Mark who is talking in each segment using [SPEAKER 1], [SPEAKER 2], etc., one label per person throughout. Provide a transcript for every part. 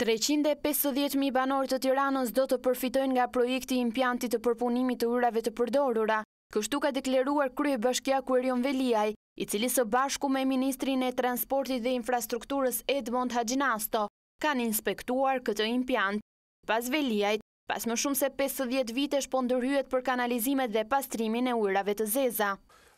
[SPEAKER 1] Treqind e pesëdhjetë mijë banorë të Tiranës do të përfitojnë nga projekti i impiantit të përpunimit të ujërave të përdorura, kështu ka deklaruar kryebashkiaku Erion Veliaj, i cili së bashku me ministrin e Transportit dhe Infrastrukturës Edmond Haxhinasto, kanë inspektuar këtë impiant. Sipas Veliajt, Pas më shumë se pesëdhjetë vitesh po ndërhyhet për kanalizimet dhe pastrimin e ujërave të zeza.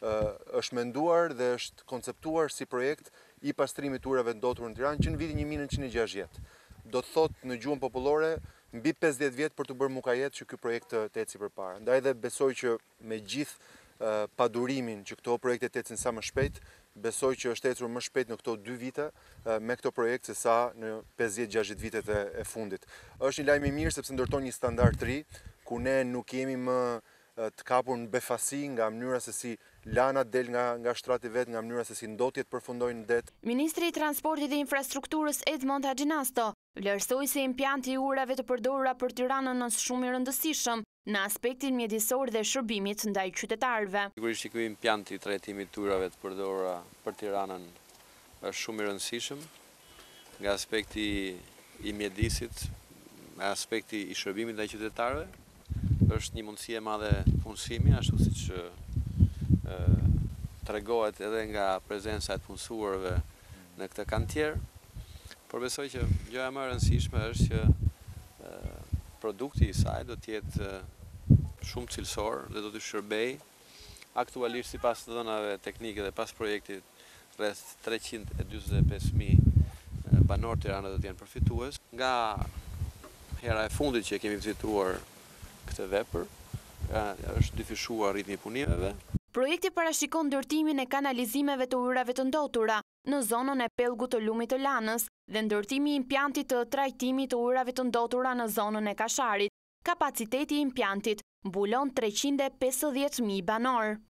[SPEAKER 2] Është menduar dhe është konceptuar si projekt i pastrimit të ujërave të ndotur në Tiranë që në vitin një mijë e nëntëqind e gjashtëdhjetë. Do të thotë në gjuhën popullore mbi pesëdhjetë vjet për t'u bërë mukajet që ky projekt të ecë përpara. Ndaj dhe besoj që me gjithë padurimin që këto projekte të ecin sa më shpejt, besoj që është ecur më shpejt në këto dy vite me këtë projekt se sa në pesëdhjetë gjashtëdhjetë vitet e fundit. Është një lajm i mirë sepse ndërton një standard të ri, ku ne nuk jemi më të kapur në befasi nga mënyra se si Lana del nga nga shtrati vet, nga mënyra se si ndotjet përfundojnë në det.
[SPEAKER 1] Ministri i Transportit dhe Infrastrukturës Edmond Haxhinasto vlerësoi se impianti i ujërave të përdorura për Tiranën është shumë i rëndësishëm në aspektin mjedisor dhe shërbimit ndaj qytetarëve.
[SPEAKER 3] Sigurisht që ky impiant i trajtimit të ujërave të përdorura për Tiranën është shumë i rëndësishëm nga aspekti i mjedisit, nga aspekti i shërbimit ndaj qytetarëve. Është një mundësi e madhe punësimi, ashtu siç tregohet edhe nga prezenca e të punësuarve në këtë kantier, por besoj që gjëja më e rëndësishme është që produkti i saj do të jetë shumë cilësor dhe do të shërbejë aktualisht sipas të dhënave teknike dhe sipas projektit rreth treqind e dyzet e pesë mijë banorë të Tiranës do të jenë përfitues nga hera e fundit që e kemi vizituar këtë vepër, është dyfishuar ritmi i punimeve.
[SPEAKER 1] Projekti parashikon ndërtimin e kanalizimeve të ujërave të ndotura në zonën e pellgut të lumit të Lanës dhe ndërtimi i impiantit të trajtimit të ujërave të ndotura në zonën e Kasharit. Kapaciteti i impiantit mbulon treqind e pesëdhjetë mijë banorë.